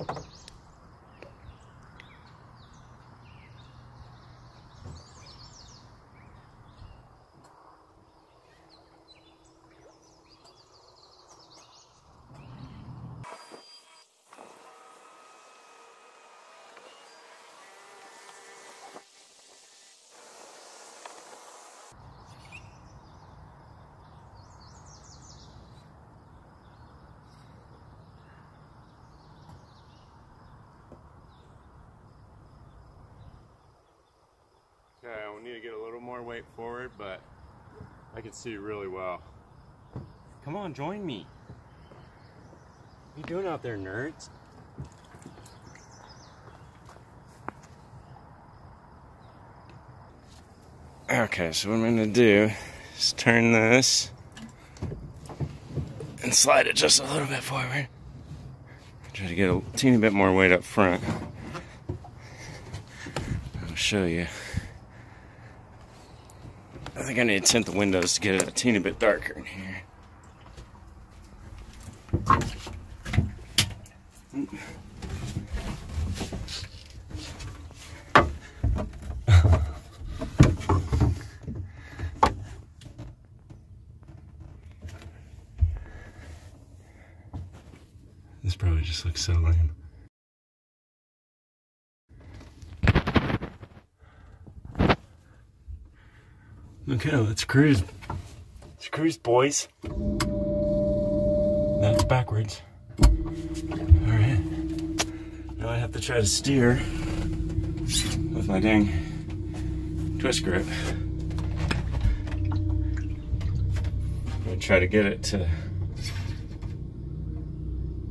Okay, I need to get a little more weight forward, but I can see really well. Come on, join me. What are you doing out there, nerds? Okay, so what I'm gonna do is turn this and slide it just a little bit forward. Try to get a teeny bit more weight up front. I'll show you. I think I need to tint the windows to get it a teeny bit darker in here. This probably just looks so lame. Okay, let's cruise. Let's cruise, boys. That's backwards. Alright. Now I have to try to steer with my dang twist grip. I'm gonna try to get it to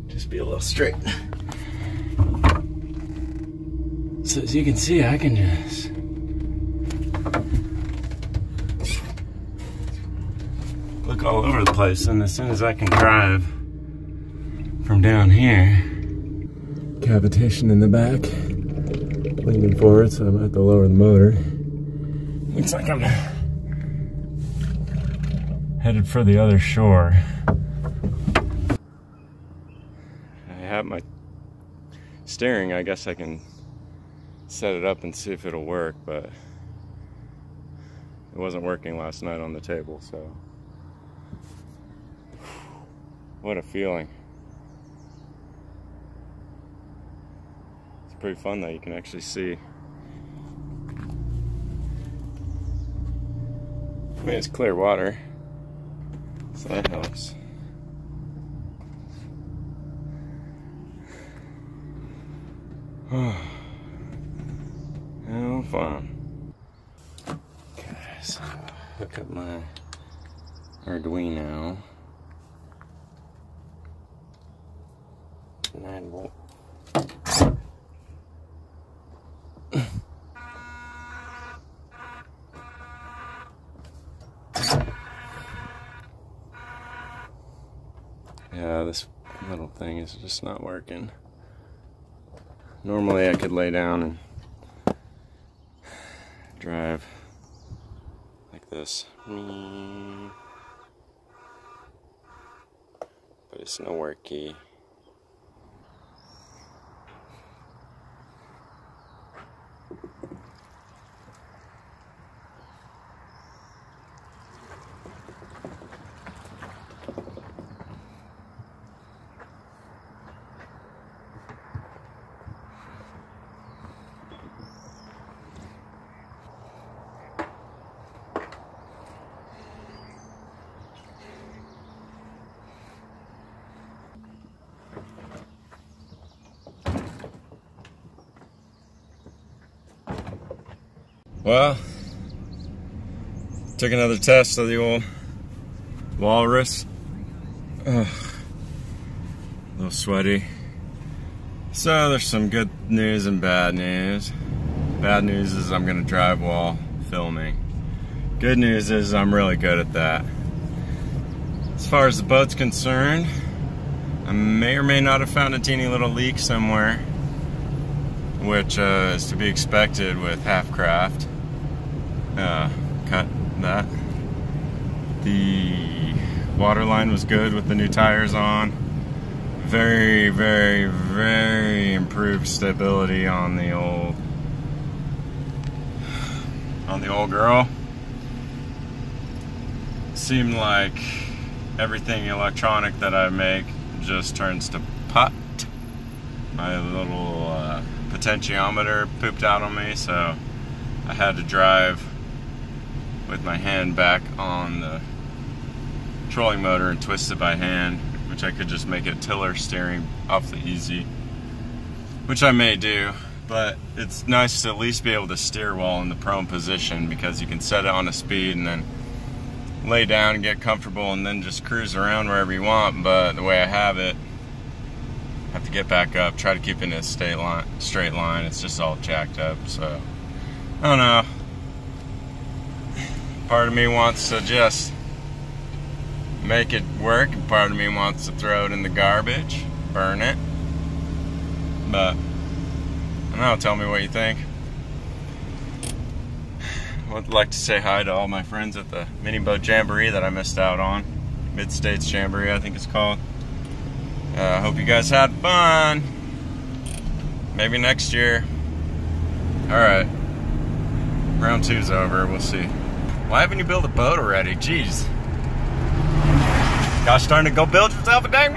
just be a little straight. So as you can see, I can just look all over the place and as soon as I can drive from down here cavitation in the back. Leaning forward so I'm at to lower the motor. Looks like I'm headed for the other shore. I have my steering. I guess I can set it up and see if it'll work but it wasn't working last night on the table so what a feeling. It's pretty fun though, you can actually see. I mean, it's clear water, so that helps. How fun. Okay, so hook up my Arduino. 9 volt. yeah, this little thing is just not working. Normally I could lay down and drive like this. But it's no key. Well, took another test of the old walrus. Ugh. A little sweaty. So there's some good news and bad news. Bad news is I'm gonna drive while filming. Good news is I'm really good at that. As far as the boat's concerned, I may or may not have found a teeny little leak somewhere, which uh, is to be expected with half craft. Uh, cut that. The water line was good with the new tires on. Very, very, very improved stability on the old on the old girl. Seemed like everything electronic that I make just turns to pot. My little uh, potentiometer pooped out on me, so I had to drive with my hand back on the trolling motor and twist it by hand, which I could just make it tiller steering off the easy, which I may do. But it's nice to at least be able to steer while in the prone position because you can set it on a speed and then lay down and get comfortable and then just cruise around wherever you want. But the way I have it, I have to get back up, try to keep it in a straight line. Straight line. It's just all jacked up. So I don't know. Part of me wants to just make it work, and part of me wants to throw it in the garbage, burn it. But I don't know. Tell me what you think I would like to say hi to all my friends at the mini boat jamboree that I missed out on. Mid States Jamboree, I think it's called. I uh, hope you guys had fun. Maybe next year. Alright. Round two's over. We'll see. Why haven't you built a boat already? Jeez. Gosh darn it, go build yourself a dang boat!